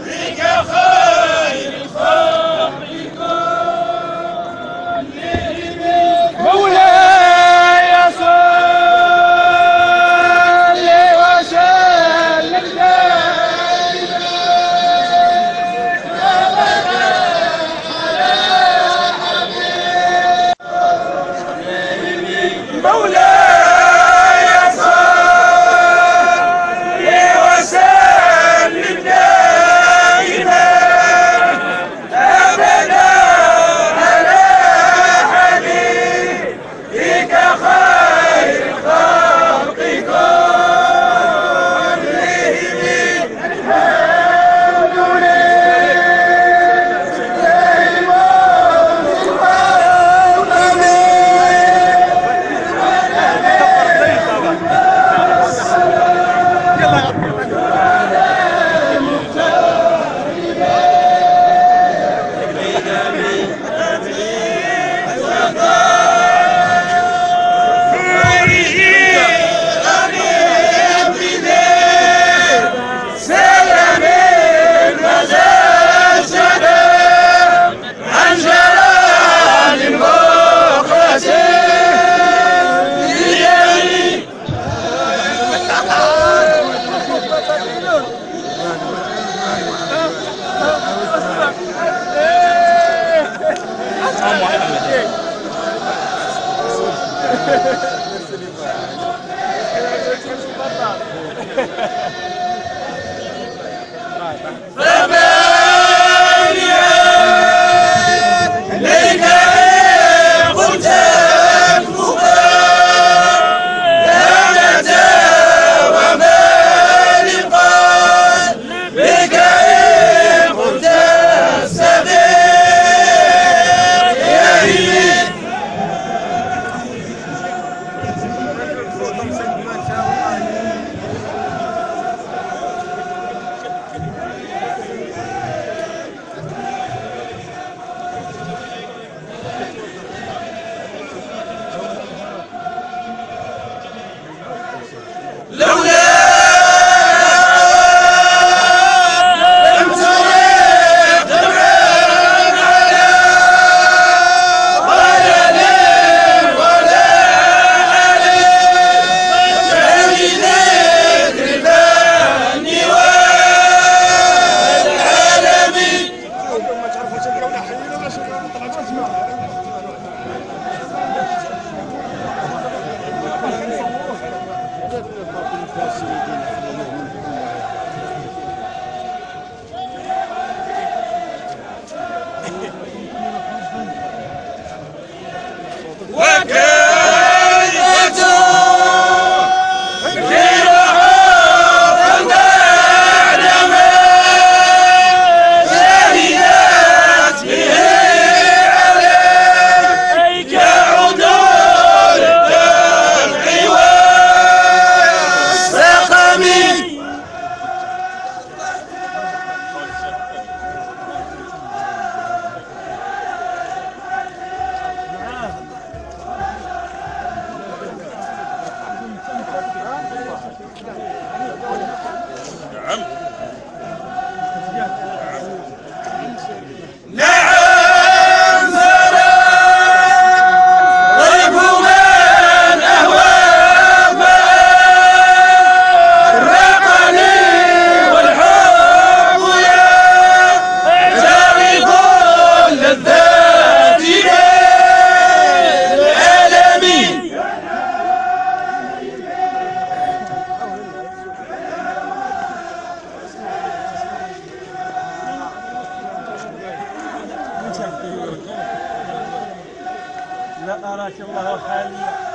مولاي لا أراك الله خالي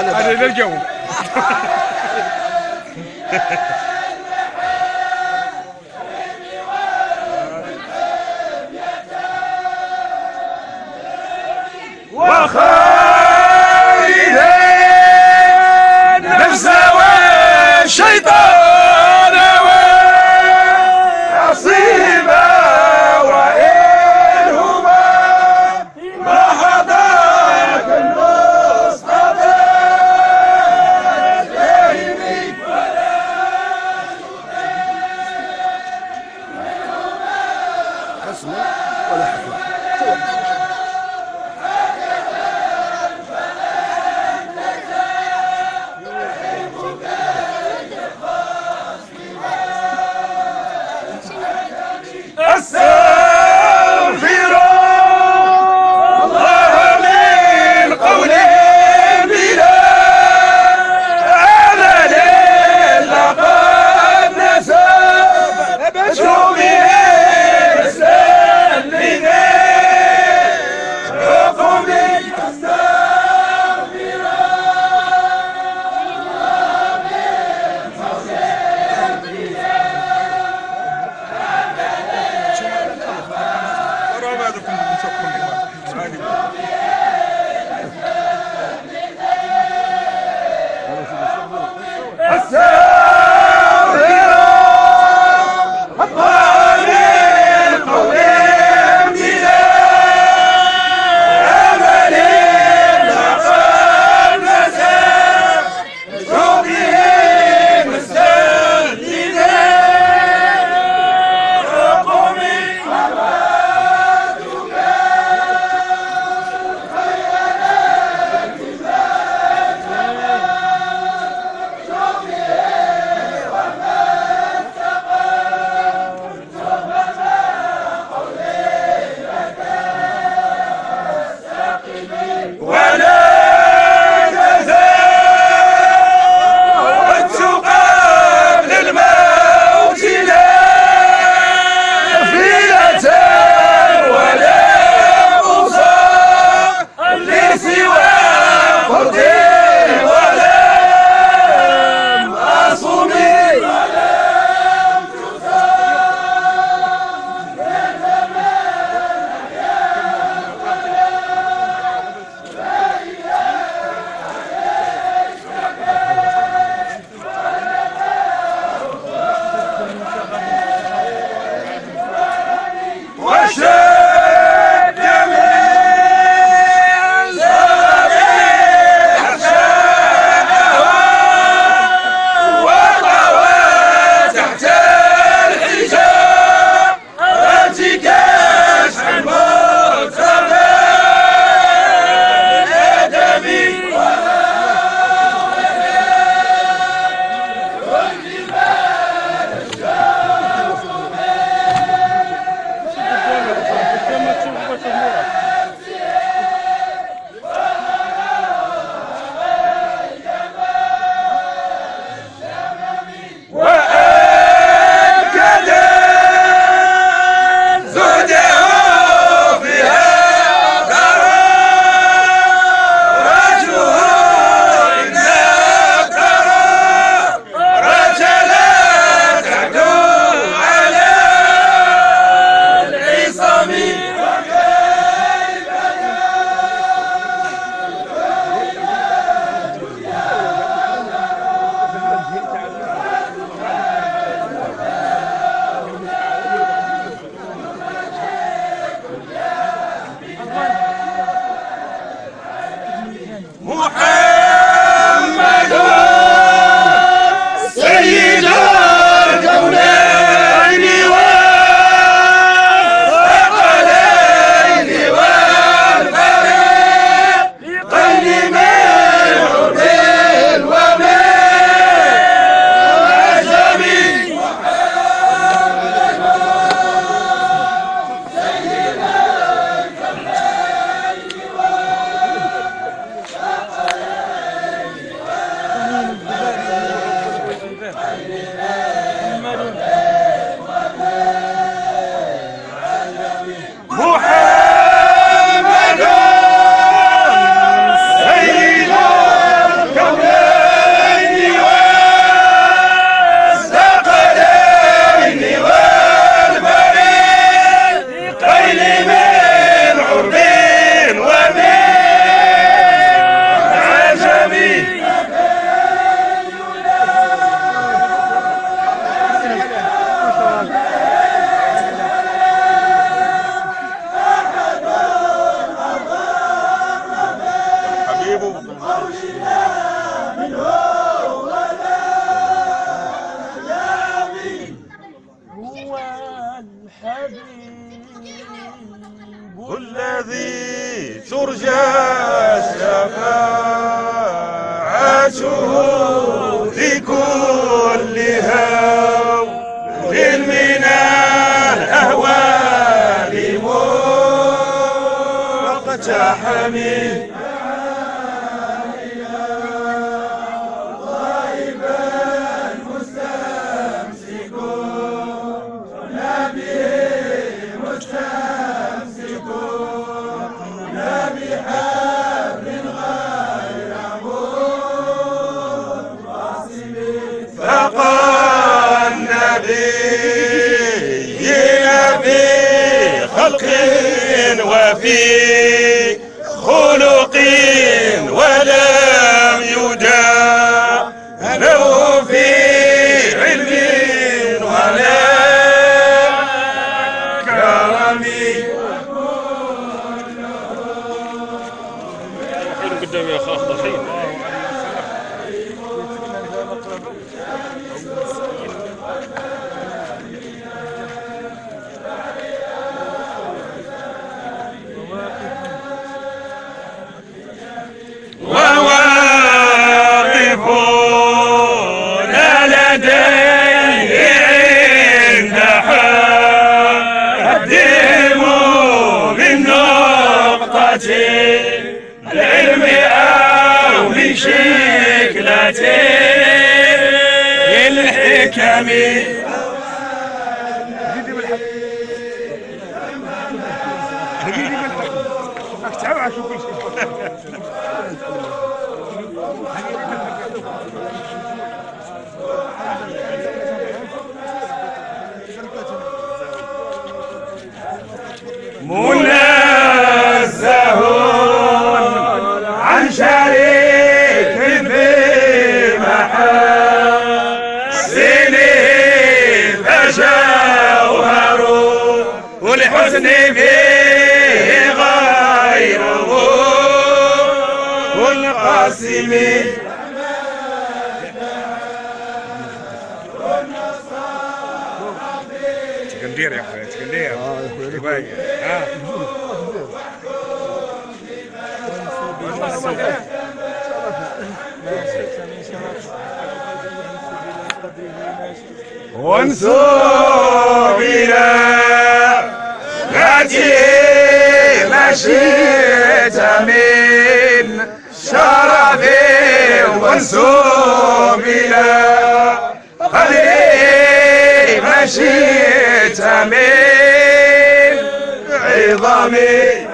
الماء بعد وفي نقطة العلم أو من شكلة الحكم فيه غيره والقاسم اسكندير يا أخوي باقي ها إلى ذاتي ما شئت من شرف وانسوب إلى قدري ما شئت من عظمي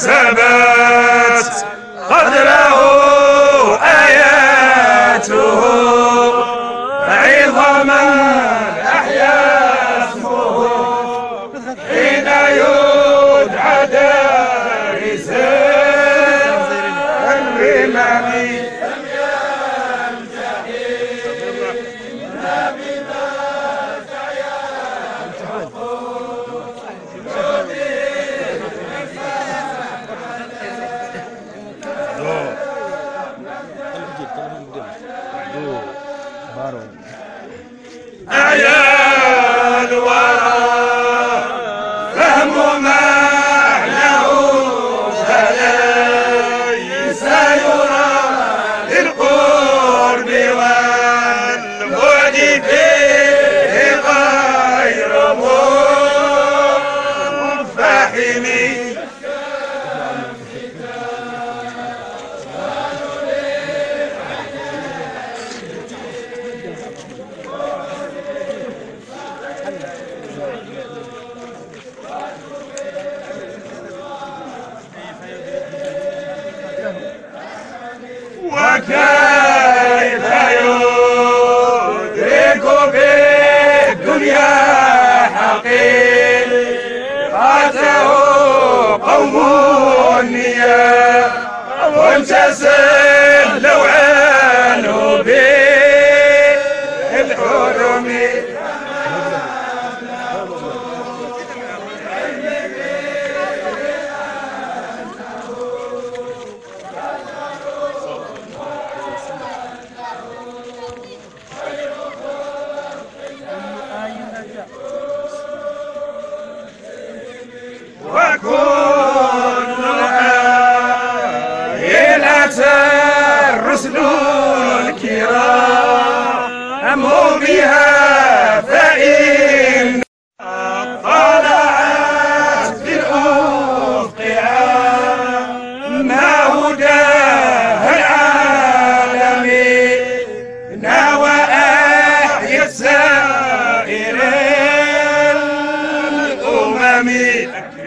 لولا حقيقته قوم النيام وامتثلوا தக்கே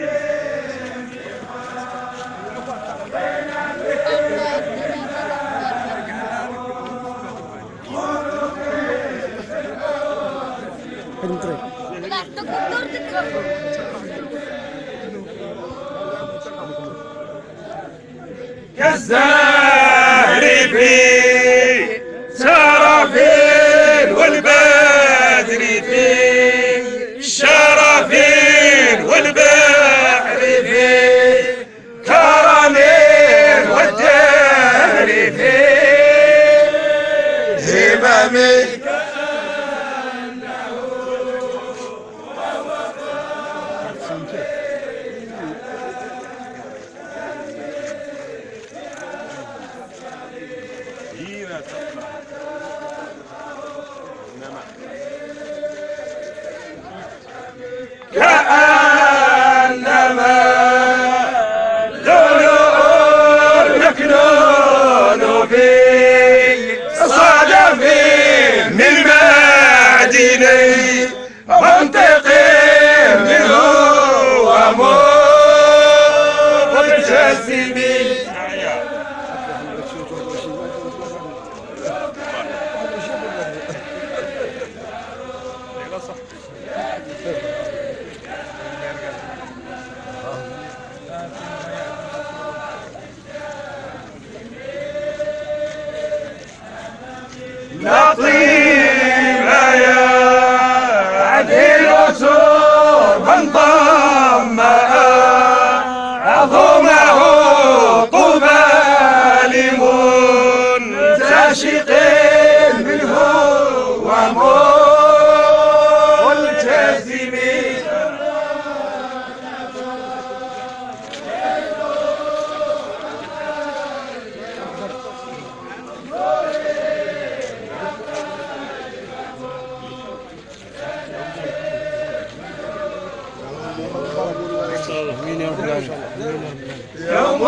É Eu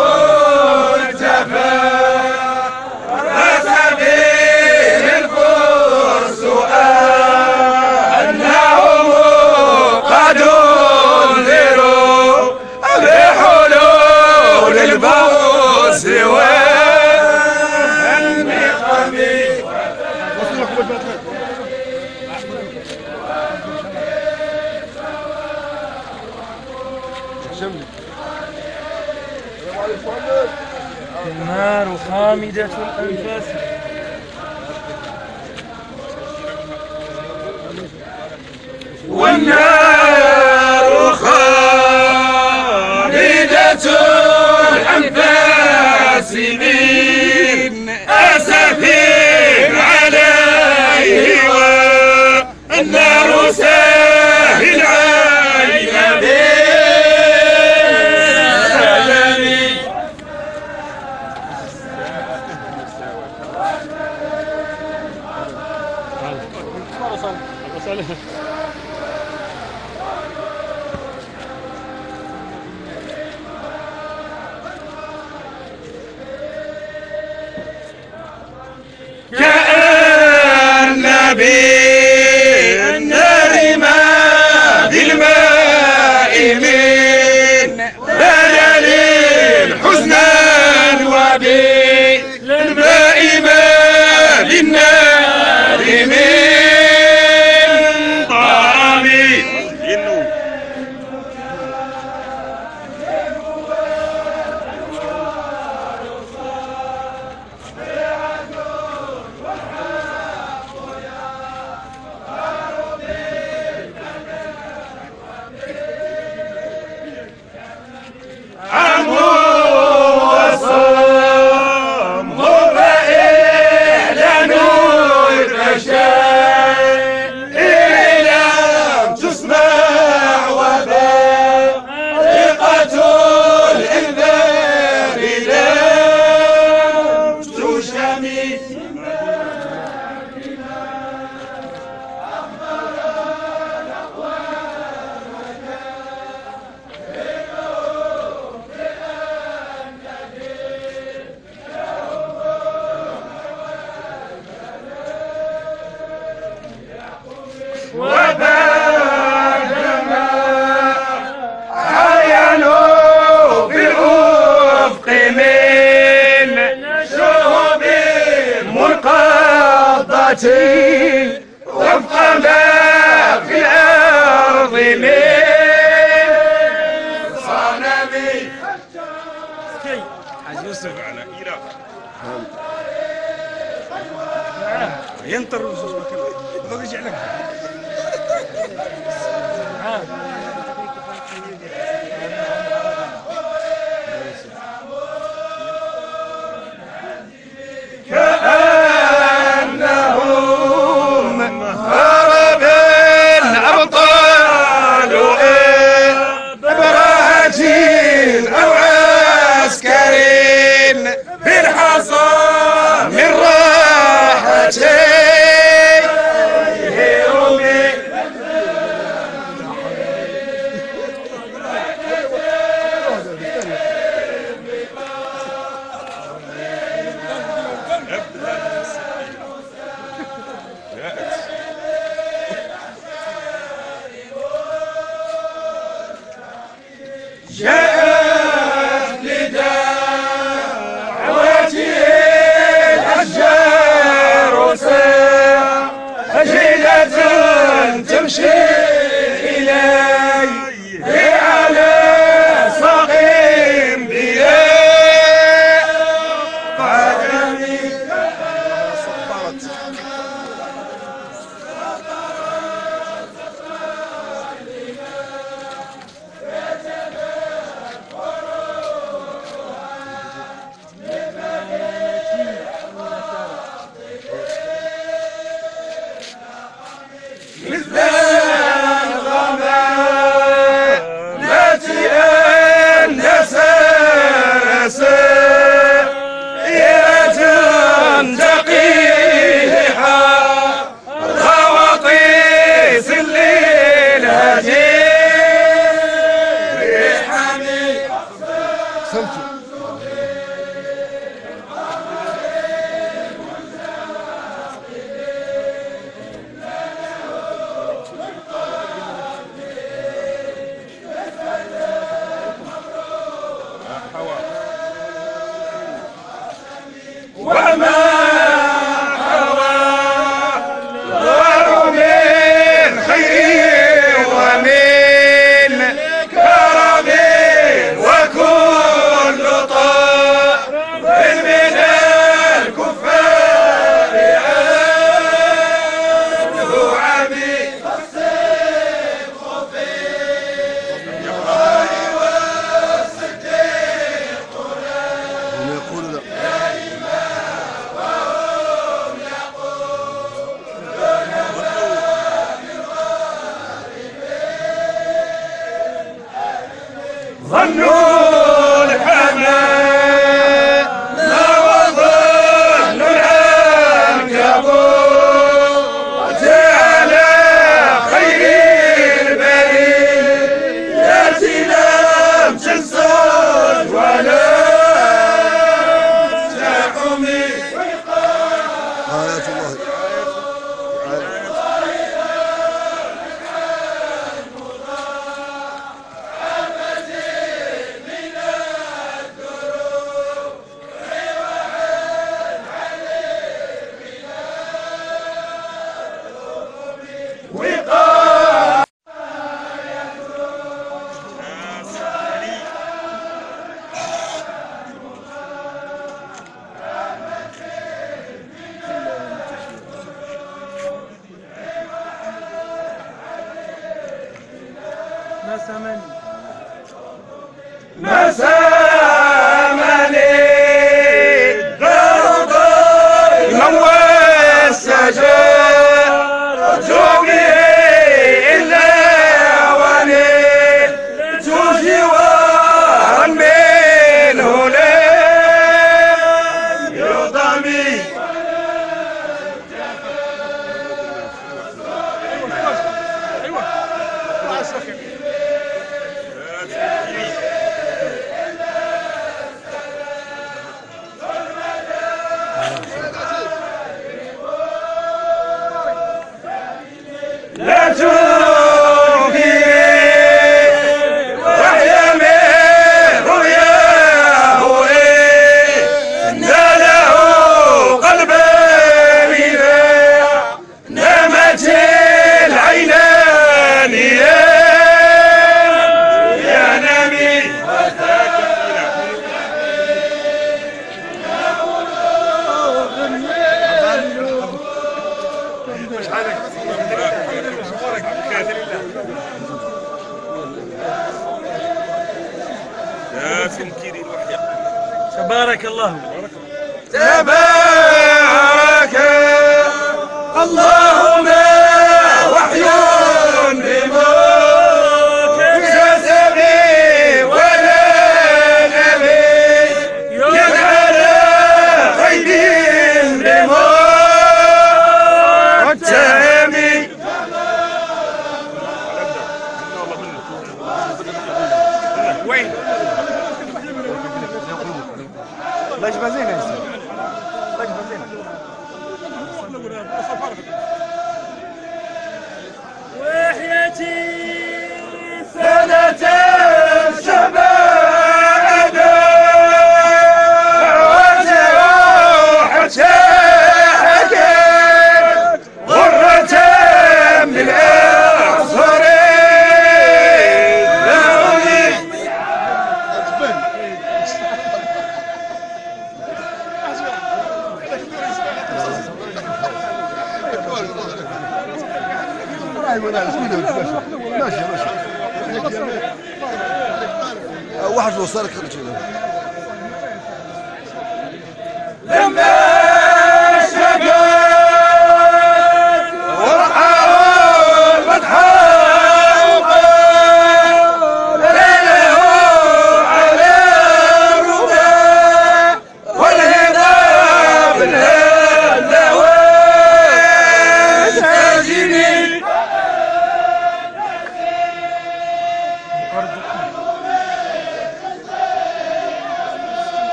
ينطر وزوج مكان هذا يجي عليك Oh, that's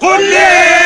قل للمحاول